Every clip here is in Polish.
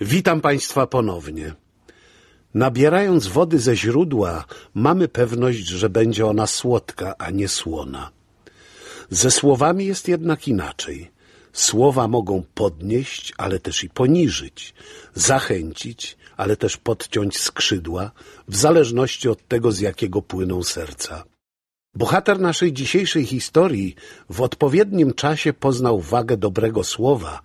Witam Państwa ponownie. Nabierając wody ze źródła, mamy pewność, że będzie ona słodka, a nie słona. Ze słowami jest jednak inaczej. Słowa mogą podnieść, ale też i poniżyć, zachęcić, ale też podciąć skrzydła, w zależności od tego, z jakiego płyną serca. Bohater naszej dzisiejszej historii w odpowiednim czasie poznał wagę dobrego słowa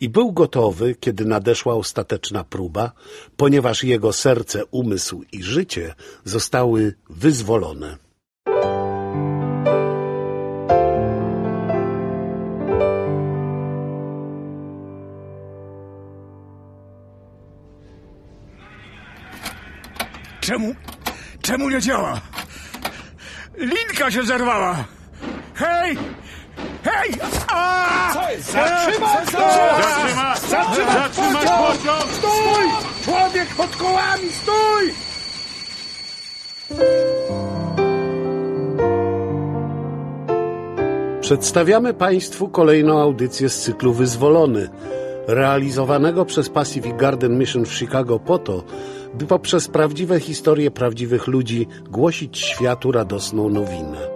i był gotowy, kiedy nadeszła ostateczna próba, ponieważ jego serce, umysł i życie zostały wyzwolone. Czemu? Czemu nie działa? Linka się zerwała! Hej! Hej! A! Co jest? Zatrzymać! Zatrzymać! Zatrzymać pociąg! Stój! Człowiek pod kołami, stój! Przedstawiamy Państwu kolejną audycję z cyklu Wyzwolony, realizowanego przez Pacific Garden Mission w Chicago po to, by poprzez prawdziwe historie prawdziwych ludzi głosić światu radosną nowinę.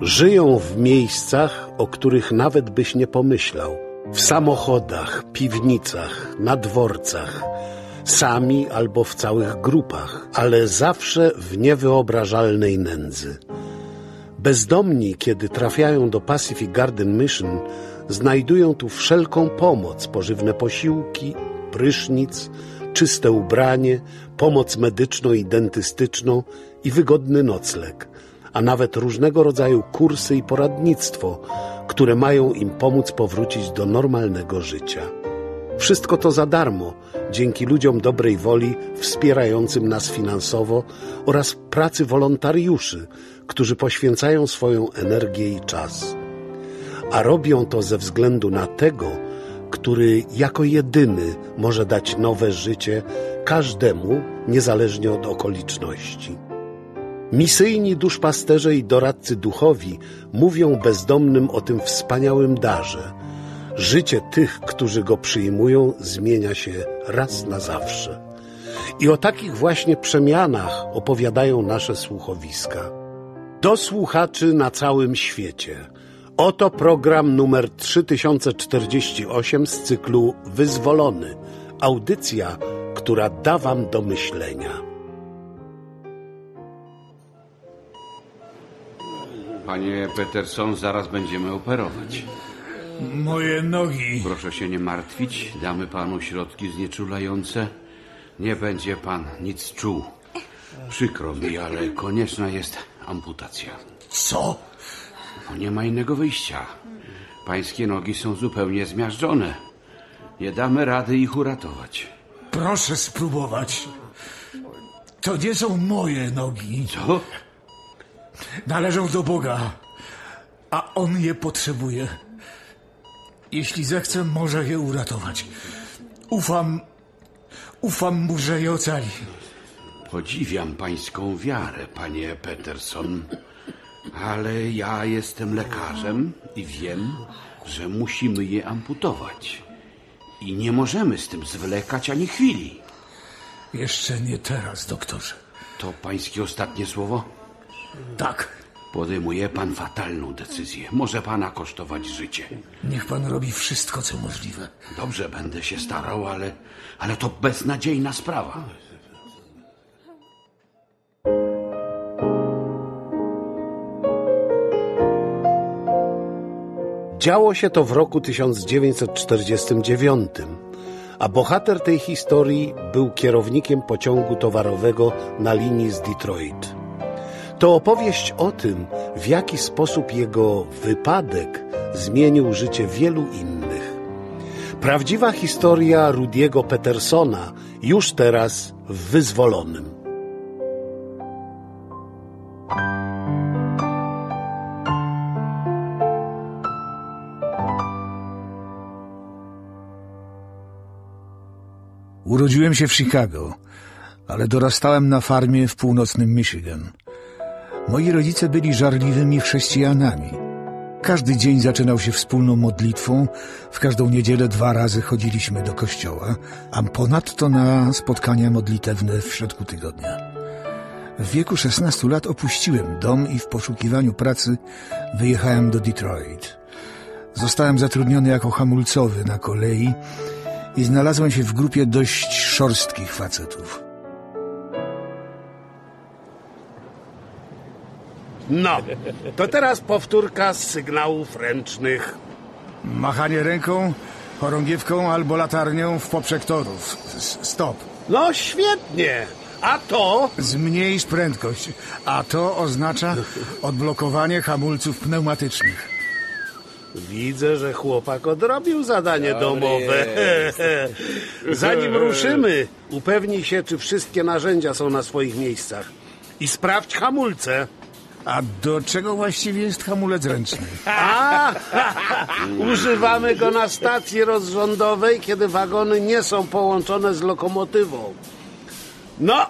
Żyją w miejscach, o których nawet byś nie pomyślał. W samochodach, piwnicach, na dworcach, sami albo w całych grupach, ale zawsze w niewyobrażalnej nędzy. Bezdomni, kiedy trafiają do Pacific Garden Mission, znajdują tu wszelką pomoc, pożywne posiłki, prysznic, czyste ubranie, pomoc medyczną i dentystyczną i wygodny nocleg, a nawet różnego rodzaju kursy i poradnictwo, które mają im pomóc powrócić do normalnego życia. Wszystko to za darmo, dzięki ludziom dobrej woli wspierającym nas finansowo oraz pracy wolontariuszy, którzy poświęcają swoją energię i czas. A robią to ze względu na tego, który jako jedyny może dać nowe życie każdemu, niezależnie od okoliczności. Misyjni duszpasterze i doradcy duchowi mówią bezdomnym o tym wspaniałym darze. Życie tych, którzy go przyjmują, zmienia się raz na zawsze. I o takich właśnie przemianach opowiadają nasze słuchowiska. Do słuchaczy na całym świecie. Oto program numer 3048 z cyklu Wyzwolony. Audycja, która da Wam do myślenia. Panie Peterson, zaraz będziemy operować. Moje nogi. Proszę się nie martwić, damy panu środki znieczulające. Nie będzie pan nic czuł. Przykro mi, ale konieczna jest amputacja. Co? No nie ma innego wyjścia. Pańskie nogi są zupełnie zmiażdżone. Nie damy rady ich uratować. Proszę spróbować. To nie są moje nogi. Co? Należą do Boga, a On je potrzebuje. Jeśli zechce, może je uratować. Ufam, ufam mu, że je ocali. Podziwiam pańską wiarę, panie Peterson. Ale ja jestem lekarzem i wiem, że musimy je amputować. I nie możemy z tym zwlekać ani chwili. Jeszcze nie teraz, doktorze. To pańskie ostatnie słowo? Tak, Podejmuje pan fatalną decyzję. Może pana kosztować życie. niech pan robi wszystko, co możliwe. Dobrze, będę się starał, ale, ale to beznadziejna sprawa. Działo się to w roku 1949, a bohater tej historii był kierownikiem pociągu towarowego na linii z Detroit. To opowieść o tym, w jaki sposób jego wypadek zmienił życie wielu innych. Prawdziwa historia Rudiego Petersona już teraz w Wyzwolonym. Urodziłem się w Chicago, ale dorastałem na farmie w północnym Michigan. Moi rodzice byli żarliwymi chrześcijanami. Każdy dzień zaczynał się wspólną modlitwą. W każdą niedzielę dwa razy chodziliśmy do kościoła, a ponadto na spotkania modlitewne w środku tygodnia. W wieku 16 lat opuściłem dom i w poszukiwaniu pracy wyjechałem do Detroit. Zostałem zatrudniony jako hamulcowy na kolei i znalazłem się w grupie dość szorstkich facetów. No, to teraz powtórka z sygnałów ręcznych. Machanie ręką, chorągiewką albo latarnią w poprzek torów. Stop. No świetnie. A to Zmniejsz prędkość, a to oznacza odblokowanie hamulców pneumatycznych. Widzę, że chłopak odrobił zadanie domowe. Zanim ruszymy, upewnij się, czy wszystkie narzędzia są na swoich miejscach. I sprawdź hamulce. A do czego właściwie jest hamulec ręczny? A, używamy go na stacji rozrządowej, kiedy wagony nie są połączone z lokomotywą. No,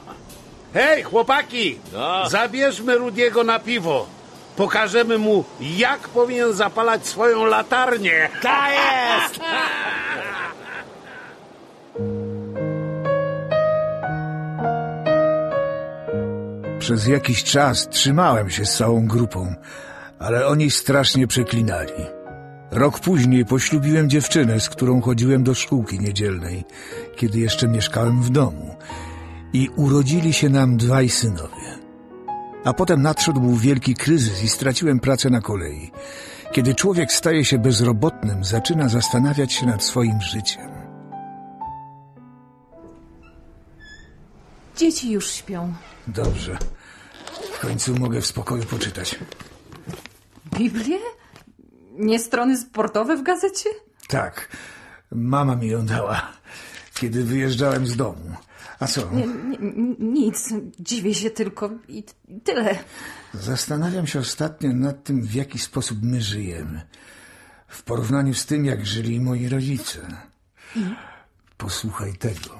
hej, chłopaki, zabierzmy Rudiego na piwo. Pokażemy mu, jak powinien zapalać swoją latarnię. Ta jest! Przez jakiś czas trzymałem się z całą grupą, ale oni strasznie przeklinali. Rok później poślubiłem dziewczynę, z którą chodziłem do szkółki niedzielnej, kiedy jeszcze mieszkałem w domu. I urodzili się nam dwaj synowie. A potem nadszedł wielki kryzys i straciłem pracę na kolei. Kiedy człowiek staje się bezrobotnym, zaczyna zastanawiać się nad swoim życiem. Dzieci już śpią. Dobrze. W końcu mogę w spokoju poczytać. Biblię? Nie strony sportowe w gazecie? Tak, mama mi ją dała, kiedy wyjeżdżałem z domu. A co? Nie, nie, nic. Dziwię się tylko i tyle. Zastanawiam się ostatnio nad tym, w jaki sposób my żyjemy. W porównaniu z tym, jak żyli moi rodzice. Posłuchaj tego.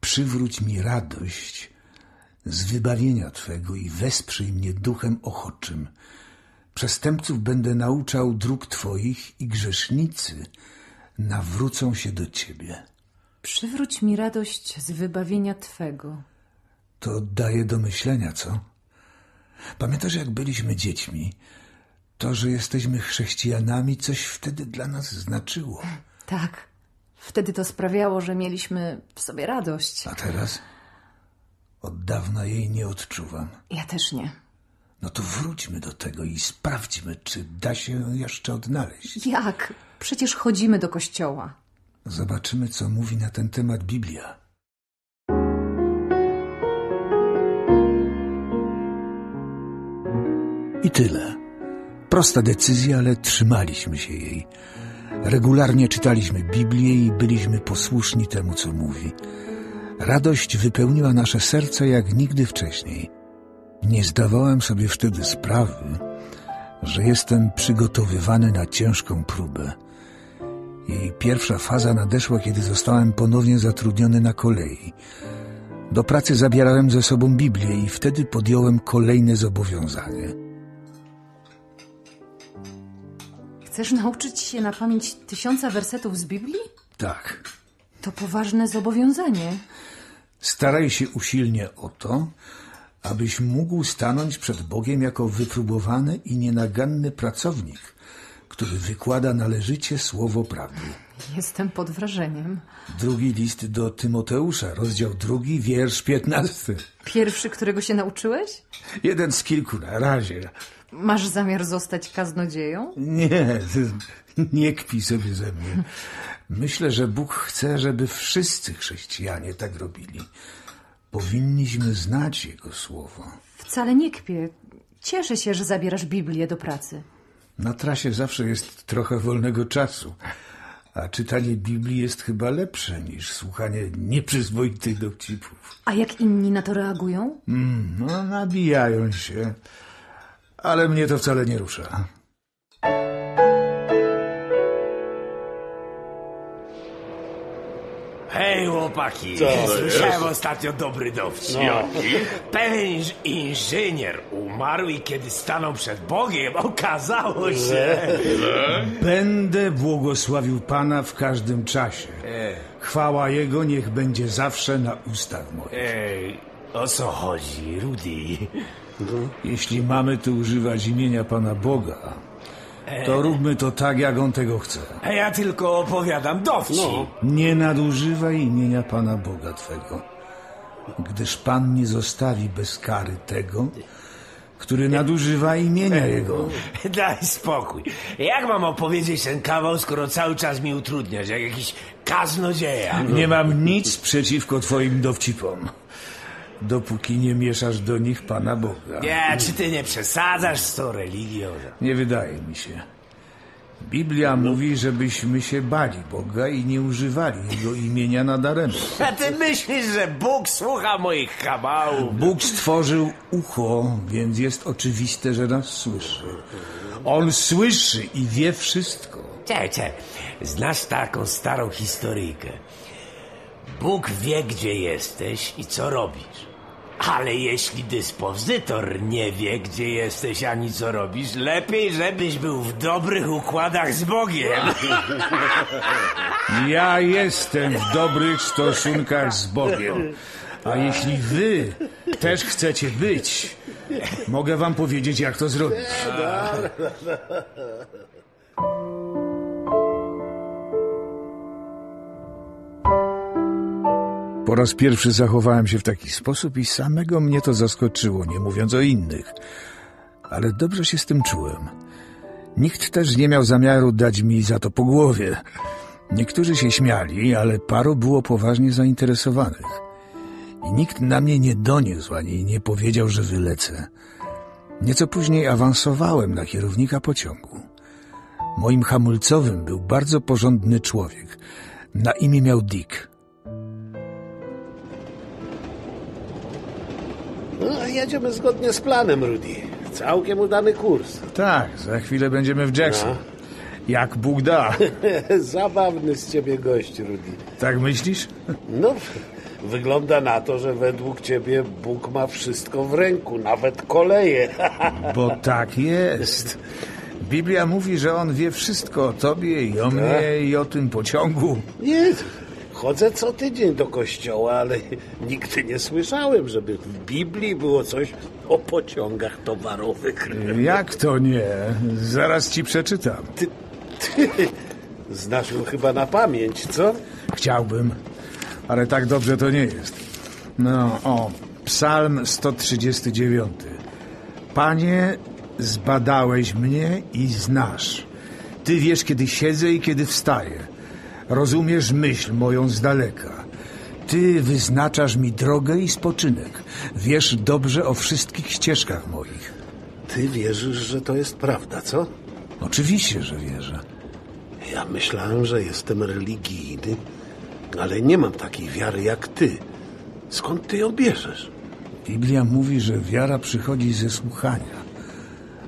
Przywróć mi radość z wybawienia Twego i wesprzyj mnie duchem ochotczym. Przestępców będę nauczał dróg Twoich i grzesznicy nawrócą się do Ciebie. Przywróć mi radość z wybawienia Twego. To daje do myślenia, co? Pamiętasz, jak byliśmy dziećmi? To, że jesteśmy chrześcijanami, coś wtedy dla nas znaczyło. Tak. Wtedy to sprawiało, że mieliśmy w sobie radość. A teraz? Od dawna jej nie odczuwam. Ja też nie. No to wróćmy do tego i sprawdźmy, czy da się jeszcze odnaleźć. Jak? Przecież chodzimy do kościoła. Zobaczymy, co mówi na ten temat Biblia. I tyle. Prosta decyzja, ale trzymaliśmy się jej. Regularnie czytaliśmy Biblię i byliśmy posłuszni temu, co mówi. Radość wypełniła nasze serca jak nigdy wcześniej. Nie zdawałem sobie wtedy sprawy, że jestem przygotowywany na ciężką próbę. Jej pierwsza faza nadeszła, kiedy zostałem ponownie zatrudniony na kolei. Do pracy zabierałem ze sobą Biblię i wtedy podjąłem kolejne zobowiązanie. Chcesz nauczyć się na pamięć tysiąca wersetów z Biblii? Tak, To poważne zobowiązanie. staraj się usilnie o to, abyś mógł stanąć przed Bogiem jako wypróbowany i nienaganny pracownik, który wykłada należycie słowo prawdy. Jestem pod wrażeniem. Drugi list do Tymoteusza, rozdział drugi, wiersz piętnasty. Pierwszy, którego się nauczyłeś? Jeden z kilku na razie. Masz zamiar zostać kaznodzieją? Nie, nie kpi sobie ze mnie. Myślę, że Bóg chce, żeby wszyscy chrześcijanie tak robili. Powinniśmy znać Jego słowo. Wcale nie kpię. Cieszę się, że zabierasz Biblię do pracy. Na trasie zawsze jest trochę wolnego czasu, a czytanie Biblii jest chyba lepsze niż słuchanie nieprzyzwoitych dowcipów. A jak inni na to reagują? No, nabijają się, ale mnie to wcale nie rusza. Hej, chłopaki, słyszałem ostatnio dobry dowcip. Pewien inż- inżynier umarł i kiedy stanął przed Bogiem, okazało się... Będę błogosławił Pana w każdym czasie. Chwała Jego niech będzie zawsze na ustach moich. Ej, o co chodzi, Rudy? Jeśli mamy tu używać imienia Pana Boga, to róbmy to tak, jak On tego chce. A ja tylko opowiadam dowcip. Nie nadużywaj imienia Pana Boga Twego, gdyż Pan nie zostawi bez kary tego, który nadużywa imienia Jego. Daj spokój. Jak mam opowiedzieć ten kawał, skoro cały czas mi utrudniasz, jak jakiś kaznodzieja? Nie mam nic przeciwko Twoim dowcipom, dopóki nie mieszasz do nich Pana Boga. Nie, czy ty nie przesadzasz z tą religią? Nie wydaje mi się. Biblia mówi, żebyśmy się bali Boga i nie używali Jego imienia nadaremnie. A ty myślisz, że Bóg słucha moich kabałów? Bóg stworzył ucho, więc jest oczywiste, że nas słyszy. On słyszy i wie wszystko. Czekaj, czekaj. Znasz taką starą historyjkę. Bóg wie, gdzie jesteś i co robisz. Ale jeśli dyspozytor nie wie, gdzie jesteś ani co robisz, lepiej, żebyś był w dobrych układach z Bogiem. Ja jestem w dobrych stosunkach z Bogiem. A jeśli wy też chcecie być, mogę wam powiedzieć, jak to zrobić. Po raz pierwszy zachowałem się w taki sposób i samego mnie to zaskoczyło, nie mówiąc o innych. Ale dobrze się z tym czułem. Nikt też nie miał zamiaru dać mi za to po głowie. Niektórzy się śmiali, ale paru było poważnie zainteresowanych. I nikt na mnie nie doniósł ani nie powiedział, że wylecę. Nieco później awansowałem na kierownika pociągu. Moim hamulcowym był bardzo porządny człowiek. Na imię miał Dick. No, jedziemy zgodnie z planem, Rudy. Całkiem udany kurs. Tak, za chwilę będziemy w Jackson. Jak Bóg da. Zabawny z ciebie gość, Rudy. Tak myślisz? No, wygląda na to, że według ciebie Bóg ma wszystko w ręku, nawet koleje. Bo tak jest. Biblia mówi, że on wie wszystko o tobie i o mnie i o tym pociągu. Nie, chodzę co tydzień do kościoła, ale nigdy nie słyszałem, żeby w Biblii było coś o pociągach towarowych. Jak to nie? Zaraz ci przeczytam. Ty, ty znasz ją chyba na pamięć, co? Chciałbym, ale tak dobrze to nie jest. No, o, Psalm 139. Panie, zbadałeś mnie i znasz. Ty wiesz, kiedy siedzę i kiedy wstaję. Rozumiesz myśl moją z daleka. Ty wyznaczasz mi drogę i spoczynek. Wiesz dobrze o wszystkich ścieżkach moich. Ty wierzysz, że to jest prawda, co? Oczywiście, że wierzę. Ja myślałem, że jestem religijny, ale nie mam takiej wiary jak ty. Skąd ty ją bierzesz? Biblia mówi, że wiara przychodzi ze słuchania,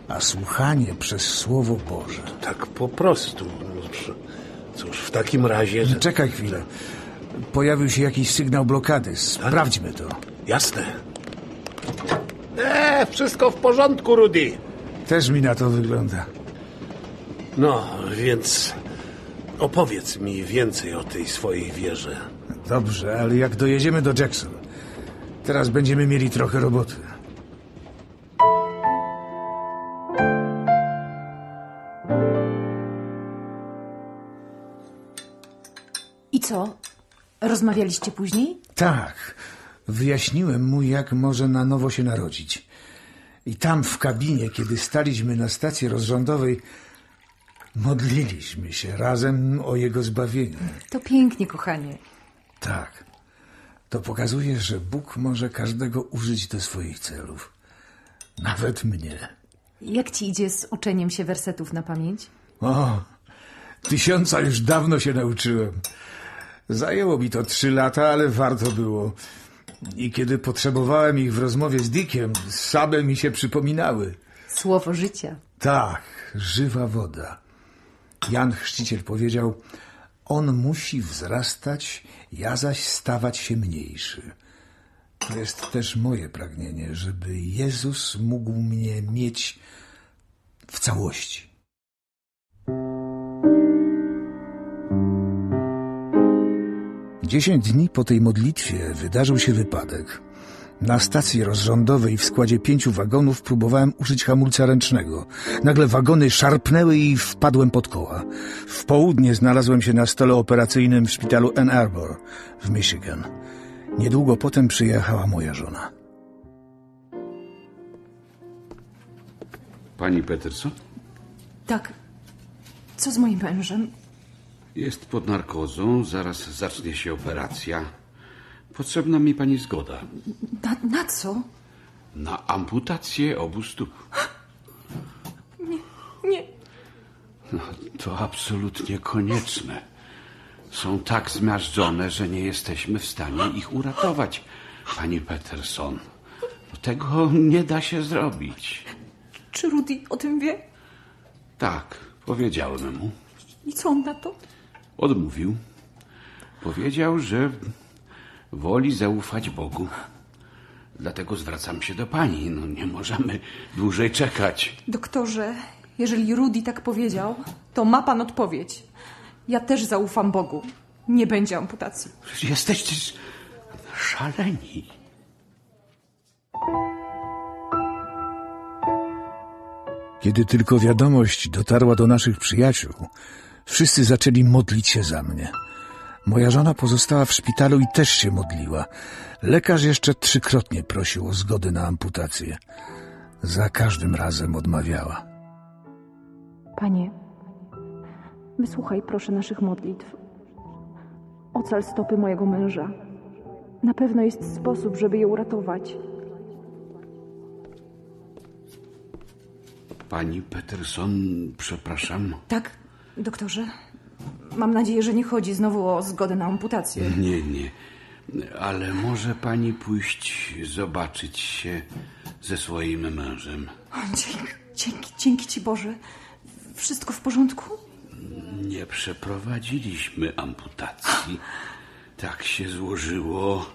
a słuchanie przez Słowo Boże. Tak po prostu. Takim razie... Czekaj chwilę. Pojawił się jakiś sygnał blokady. Sprawdźmy to. Jasne. Eee, wszystko w porządku, Rudy. Też mi na to wygląda. No, więc opowiedz mi więcej o tej swojej wierze. Dobrze, ale jak dojedziemy do Jackson, teraz będziemy mieli trochę roboty. Co? Rozmawialiście później? Tak, wyjaśniłem mu, jak może na nowo się narodzić. I tam w kabinie, kiedy staliśmy na stacji rozrządowej, modliliśmy się razem o jego zbawienie. To pięknie, kochanie. Tak. To pokazuje, że Bóg może każdego użyć do swoich celów. Nawet mnie. Jak ci idzie z uczeniem się wersetów na pamięć? O, tysiąca już dawno się nauczyłem. Zajęło mi to trzy lata, ale warto było. I kiedy potrzebowałem ich w rozmowie z Dickiem, same mi się przypominały. Słowo życia. Tak, żywa woda. Jan Chrzciciel powiedział, On musi wzrastać, ja zaś stawać się mniejszy. To jest też moje pragnienie, żeby Jezus mógł mnie mieć w całości. Dziesięć dni po tej modlitwie wydarzył się wypadek. Na stacji rozrządowej w składzie pięciu wagonów próbowałem użyć hamulca ręcznego. Nagle wagony szarpnęły i wpadłem pod koła. W południe znalazłem się na stole operacyjnym w szpitalu Ann Arbor w Michigan. Niedługo potem przyjechała moja żona. Pani Peterson Tak. Co z moim mężem? Jest pod narkozą, zaraz zacznie się operacja. Potrzebna mi pani zgoda Na, na co? na amputację obu stóp. Nie. To absolutnie konieczne. Są tak zmiażdżone, że nie jesteśmy w stanie ich uratować, pani Peterson. Tego nie da się zrobić. Czy Rudy o tym wie? Tak, powiedziałem mu. I co on na to? Odmówił. Powiedział, że woli zaufać Bogu. Dlatego zwracam się do pani. No nie możemy dłużej czekać. Doktorze, jeżeli Rudy tak powiedział, to ma pan odpowiedź. Ja też zaufam Bogu. Nie będzie amputacji. Przecież Jesteście szaleni. Kiedy tylko wiadomość dotarła do naszych przyjaciół, wszyscy zaczęli modlić się za mnie. Moja żona pozostała w szpitalu i też się modliła. Lekarz jeszcze trzykrotnie prosił o zgodę na amputację. Za każdym razem odmawiała. Panie, wysłuchaj proszę naszych modlitw. Ocal stopy mojego męża. Na pewno jest sposób, żeby je uratować. Pani Peterson, przepraszam. Tak, doktorze? Mam nadzieję, że nie chodzi znowu o zgodę na amputację. Nie, nie. Ale może pani pójść zobaczyć się ze swoim mężem. O, dzięki, dzięki, dzięki ci Boże. Wszystko w porządku? Nie przeprowadziliśmy amputacji. Tak się złożyło,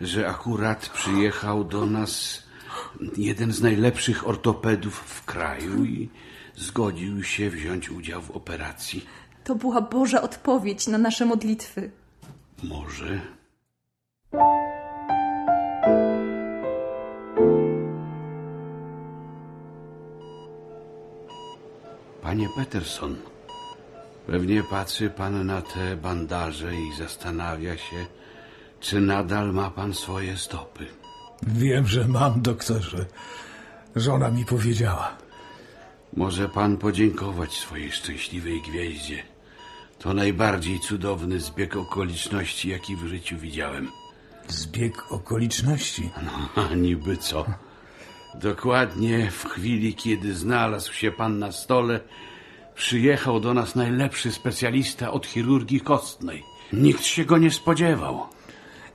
że akurat przyjechał do nas jeden z najlepszych ortopedów w kraju i zgodził się wziąć udział w operacji. To była Boża odpowiedź na nasze modlitwy. Może. Panie Peterson, pewnie patrzy pan na te bandaże i zastanawia się, czy nadal ma pan swoje stopy. Wiem, że mam, doktorze. Żona mi powiedziała. Może pan podziękować swojej szczęśliwej gwieździe. To najbardziej cudowny zbieg okoliczności, jaki w życiu widziałem. Zbieg okoliczności. No, a niby co? Dokładnie w chwili, kiedy znalazł się pan na stole, przyjechał do nas najlepszy specjalista od chirurgii kostnej. Nikt się go nie spodziewał.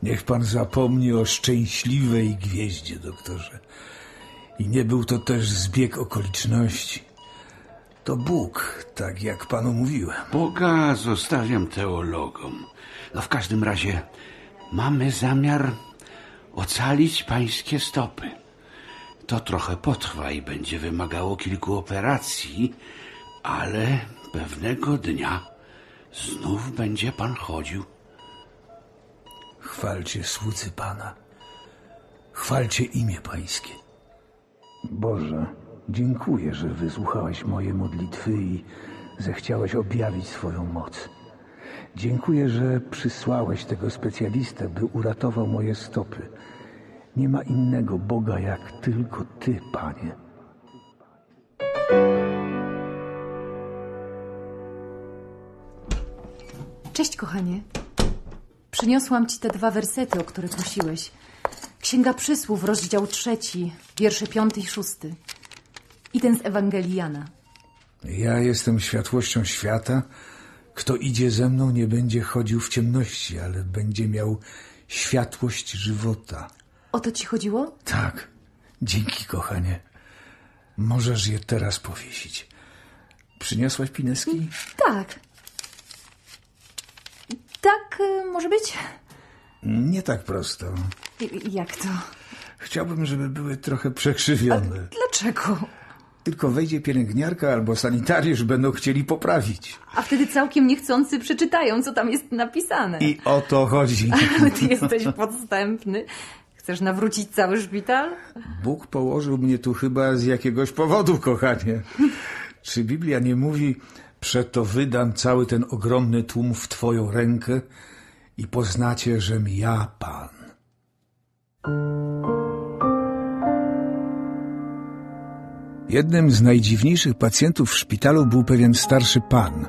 Niech pan zapomni o szczęśliwej gwieździe, doktorze. I nie był to też zbieg okoliczności. To Bóg, tak jak panu mówiłem. Boga zostawiam teologom. No w każdym razie mamy zamiar ocalić pańskie stopy. To trochę potrwa i będzie wymagało kilku operacji, ale pewnego dnia znów będzie pan chodził. Chwalcie słudzy Pana. Chwalcie imię Pańskie. Boże, dziękuję, że wysłuchałeś moje modlitwy i zechciałeś objawić swoją moc. Dziękuję, że przysłałeś tego specjalistę, by uratował moje stopy. Nie ma innego Boga jak tylko Ty, Panie. Cześć, kochanie. Przyniosłam ci te dwa wersety, o które prosiłeś. Księga Przysłów, rozdział trzeci, wiersze piąty i szósty. I ten z Ewangelii Jana. Ja jestem światłością świata. Kto idzie ze mną, nie będzie chodził w ciemności, ale będzie miał światłość żywota. O to ci chodziło? Tak, dzięki, kochanie. Możesz je teraz powiesić. Przyniosłaś pineski? Tak. Tak y, może być? Nie tak prosto. I- Jak to? Chciałbym, żeby były trochę przekrzywione. Dlaczego? Tylko wejdzie pielęgniarka albo sanitariusz, będą chcieli poprawić. A wtedy całkiem niechcący przeczytają, co tam jest napisane. I o to chodzi. Ale ty jesteś podstępny. Chcesz nawrócić cały szpital? Bóg położył mnie tu chyba z jakiegoś powodu, kochanie. Czy Biblia nie mówi, przeto wydam cały ten ogromny tłum w Twoją rękę i poznacie, żem ja Pan. Jednym z najdziwniejszych pacjentów w szpitalu był pewien starszy pan.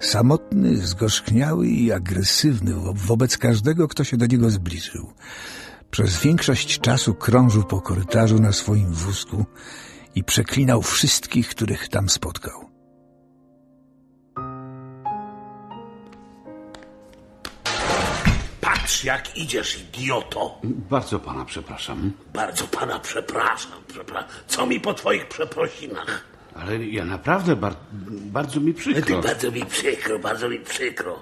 Samotny, zgorzkniały i agresywny wo- wobec każdego, kto się do niego zbliżył. Przez większość czasu krążył po korytarzu na swoim wózku i przeklinał wszystkich, których tam spotkał. Patrz, jak idziesz, idioto. Bardzo pana przepraszam, Bardzo pana przepraszam, przepraszam. Co mi po twoich przeprosinach? ale ja naprawdę bar bardzo mi Ty, przykro. bardzo mi przykro, bardzo mi przykro.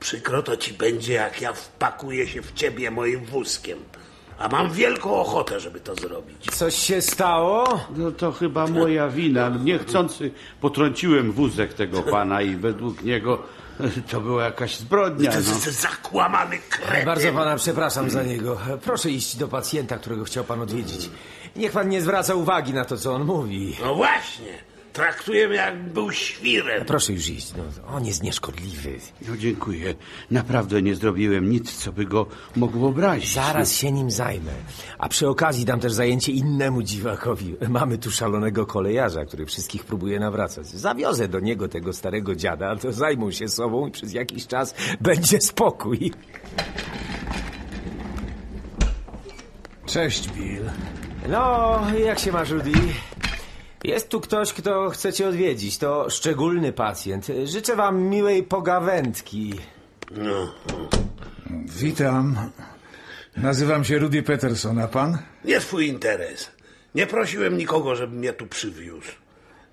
Przykro to ci będzie, jak ja wpakuję się w ciebie moim wózkiem. A mam wielką ochotę, żeby to zrobić. Coś się stało? No to chyba moja wina. Niechcący potrąciłem wózek tego pana i według niego to była jakaś zbrodnia. Ty, No. zakłamany kretyn. Bardzo pana przepraszam za niego. Proszę iść do pacjenta, którego chciał pan odwiedzić. Niech pan nie zwraca uwagi na to, co on mówi. No właśnie. Traktuję mnie, jak był świrem. Proszę już iść. No, on jest nieszkodliwy. no dziękuję. Naprawdę nie zrobiłem nic, co by go mogło obrazić. Zaraz się nim zajmę. A przy okazji dam też zajęcie innemu dziwakowi. Mamy tu szalonego kolejarza, który wszystkich próbuje nawracać. Zawiozę do niego tego starego dziada, to zajmą się sobą i przez jakiś czas będzie spokój. Cześć, Bill. No, jak się masz, Rudy? Jest tu ktoś, kto chce cię odwiedzić. To szczególny pacjent. Życzę wam miłej pogawędki. Witam. Nazywam się Rudy Peterson, a pan? Nie twój interes. Nie prosiłem nikogo, żeby mnie tu przywiózł.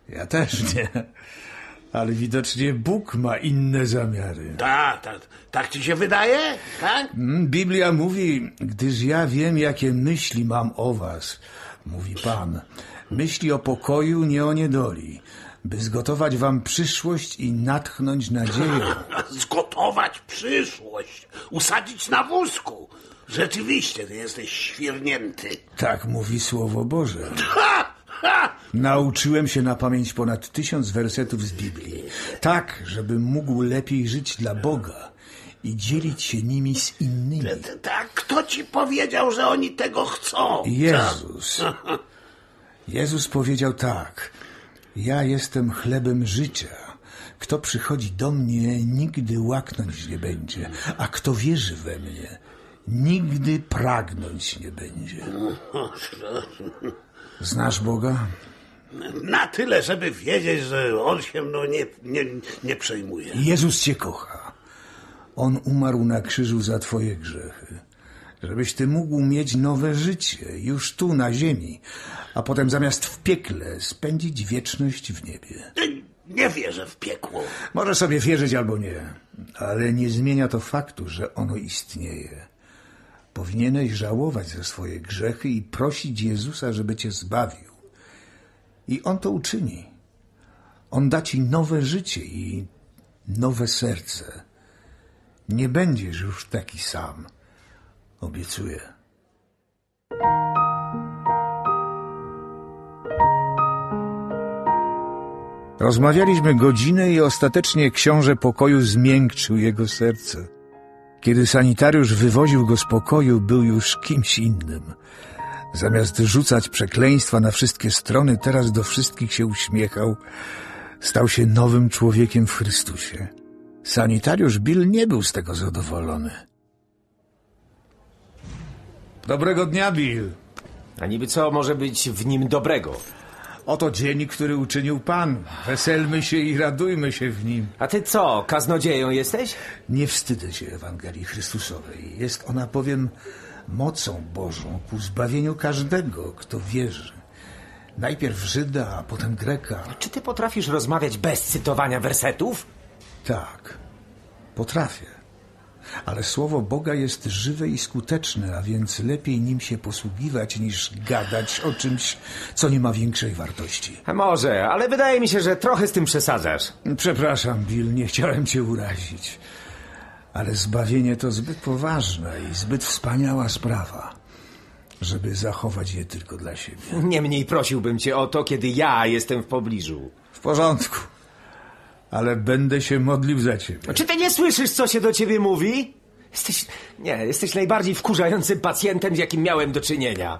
Ja też nie. Ale widocznie Bóg ma inne zamiary. Tak, tak, tak ci się wydaje? Tak? Mm, Biblia mówi, gdyż ja wiem, jakie myśli mam o was, mówi Pan. Myśli o pokoju, nie o niedoli, by zgotować wam przyszłość i natchnąć nadzieję. Zgotować przyszłość. Usadzić na wózku. Rzeczywiście, ty jesteś świrnięty. Tak mówi Słowo Boże. Ha! Ha! Nauczyłem się na pamięć ponad tysiąc wersetów z Biblii. Tak, żebym mógł lepiej żyć dla Boga i dzielić się nimi z innymi. Tak, kto ci powiedział, że oni tego chcą? Jezus. Jezus powiedział tak. Ja jestem chlebem życia. Kto przychodzi do mnie, nigdy łaknąć nie będzie, a kto wierzy we mnie, nigdy pragnąć nie będzie. Znasz Boga? Na tyle, żeby wiedzieć, że on się mną nie, nie, nie przejmuje. Jezus cię kocha. On umarł na krzyżu za twoje grzechy, żebyś ty mógł mieć nowe życie już tu na ziemi, a potem zamiast w piekle spędzić wieczność w niebie. Nie wierzę w piekło. Może sobie wierzyć albo nie, ale nie zmienia to faktu, że ono istnieje. Powinieneś żałować za swoje grzechy i prosić Jezusa, żeby cię zbawił. I On to uczyni. On da ci nowe życie i nowe serce. Nie będziesz już taki sam. Obiecuję. Rozmawialiśmy godzinę i ostatecznie książę pokoju zmiękczył jego serce. Kiedy sanitariusz wywoził go z pokoju, był już kimś innym. Zamiast rzucać przekleństwa na wszystkie strony, teraz do wszystkich się uśmiechał. Stał się nowym człowiekiem w Chrystusie. Sanitariusz Bill nie był z tego zadowolony. Dobrego dnia, Bill. A niby co może być w nim dobrego? Oto dzień, który uczynił Pan. Weselmy się i radujmy się w nim. A ty co, kaznodzieją jesteś? Nie wstydzę się Ewangelii Chrystusowej. Jest ona, powiem, mocą Bożą ku zbawieniu każdego, kto wierzy. Najpierw Żyda, a potem Greka. Czy ty potrafisz rozmawiać bez cytowania wersetów? Tak, potrafię. Ale słowo Boga jest żywe i skuteczne, a więc lepiej nim się posługiwać niż gadać o czymś, co nie ma większej wartości. Może, ale wydaje mi się, że trochę z tym przesadzasz. Przepraszam, Bill, nie chciałem cię urazić. Ale zbawienie to zbyt poważna i zbyt wspaniała sprawa, żeby zachować je tylko dla siebie. Niemniej prosiłbym cię o to, kiedy ja jestem w pobliżu. W porządku. Ale będę się modlił za ciebie. Czy ty nie słyszysz, co się do ciebie mówi? Jesteś. Nie, jesteś najbardziej wkurzającym pacjentem, z jakim miałem do czynienia.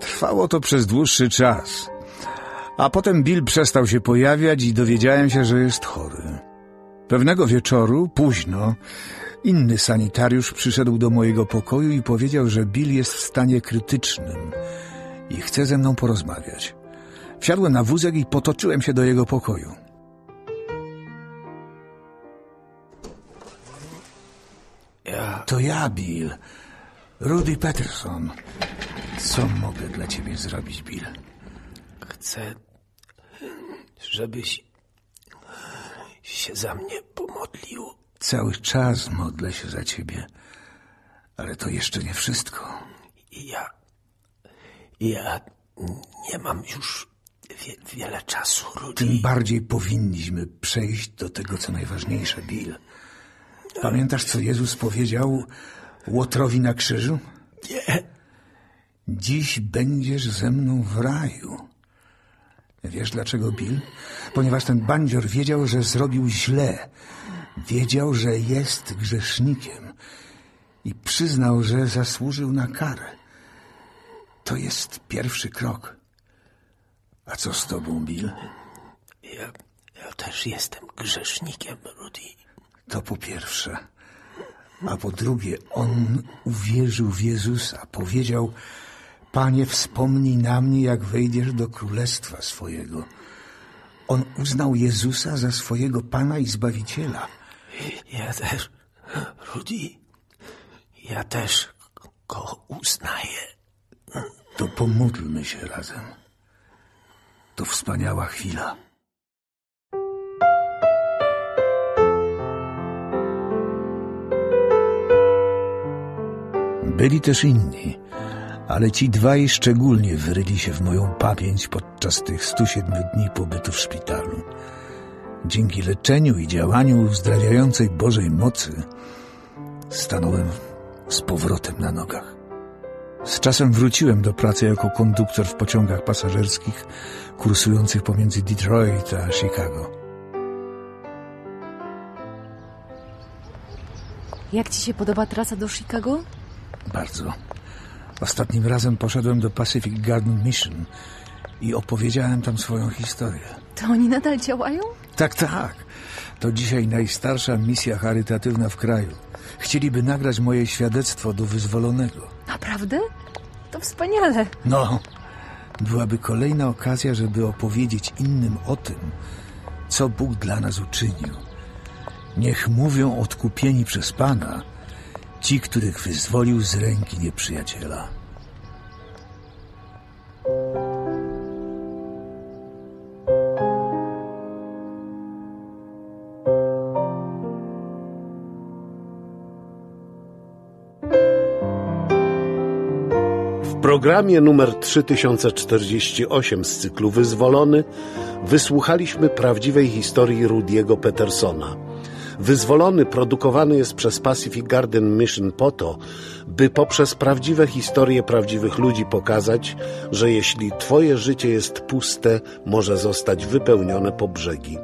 Trwało to przez dłuższy czas. A potem Bill przestał się pojawiać i dowiedziałem się, że jest chory. Pewnego wieczoru, późno, inny sanitariusz przyszedł do mojego pokoju i powiedział, że Bill jest w stanie krytycznym i chce ze mną porozmawiać. Wsiadłem na wózek i potoczyłem się do jego pokoju. To ja, Bill. Rudy Peterson. Co mogę dla ciebie zrobić, Bill? Chcę, żebyś się za mnie pomodlił. Cały czas modlę się za ciebie. Ale to jeszcze nie wszystko. Ja. Ja nie mam już wie, wiele czasu, Rudy. Tym bardziej powinniśmy przejść do tego, co najważniejsze, Bill. Pamiętasz, co Jezus powiedział Łotrowi na krzyżu? Nie. Dziś będziesz ze mną w raju. Wiesz dlaczego, Bill? Ponieważ ten bandzior wiedział, że zrobił źle. Wiedział, że jest grzesznikiem. I przyznał, że zasłużył na karę. To jest pierwszy krok. A co z tobą, Bill? Ja, ja też jestem grzesznikiem, Rudy. To po pierwsze. A po drugie, on uwierzył w Jezusa. Powiedział, Panie, wspomnij na mnie, jak wejdziesz do królestwa swojego. On uznał Jezusa za swojego Pana i Zbawiciela. Ja też, Rudy. Ja też go uznaję. To pomódlmy się razem. To wspaniała chwila. Byli też inni, ale ci dwaj szczególnie wyryli się w moją pamięć podczas tych 107 dni pobytu w szpitalu. Dzięki leczeniu i działaniu uzdrawiającej Bożej mocy stanąłem z powrotem na nogach. Z czasem wróciłem do pracy jako konduktor w pociągach pasażerskich kursujących pomiędzy Detroit a Chicago. Jak ci się podoba trasa do Chicago? Bardzo. Ostatnim razem poszedłem do Pacific Garden Mission i opowiedziałem tam swoją historię. To oni nadal działają? Tak, tak. To dzisiaj najstarsza misja charytatywna w kraju. Chcieliby nagrać moje świadectwo do wyzwolonego. Naprawdę? To wspaniale. No, byłaby kolejna okazja, żeby opowiedzieć innym o tym, co Bóg dla nas uczynił. Niech mówią odkupieni przez Pana, ci, których wyzwolił z ręki nieprzyjaciela. Programie numer 3048 z cyklu Wyzwolony wysłuchaliśmy prawdziwej historii Rudiego Petersona. Wyzwolony produkowany jest przez Pacific Garden Mission po to, by poprzez prawdziwe historie prawdziwych ludzi pokazać, że jeśli Twoje życie jest puste, może zostać wypełnione po brzegi.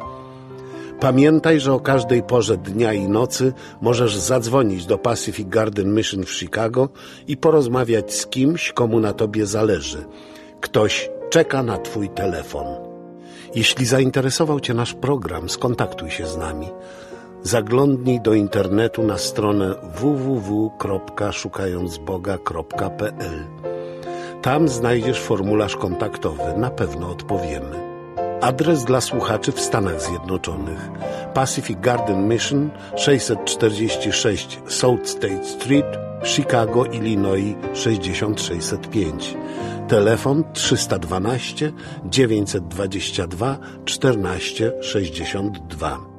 Pamiętaj, że o każdej porze dnia i nocy możesz zadzwonić do Pacific Garden Mission w Chicago i porozmawiać z kimś, komu na tobie zależy. Ktoś czeka na twój telefon. Jeśli zainteresował cię nasz program, skontaktuj się z nami. Zaglądnij do internetu na stronę www.szukającboga.pl. Tam znajdziesz formularz kontaktowy, na pewno odpowiemy. Adres dla słuchaczy w Stanach Zjednoczonych. Pacific Garden Mission 646 South State Street, Chicago, Illinois 6605. Telefon 312 922 14 62.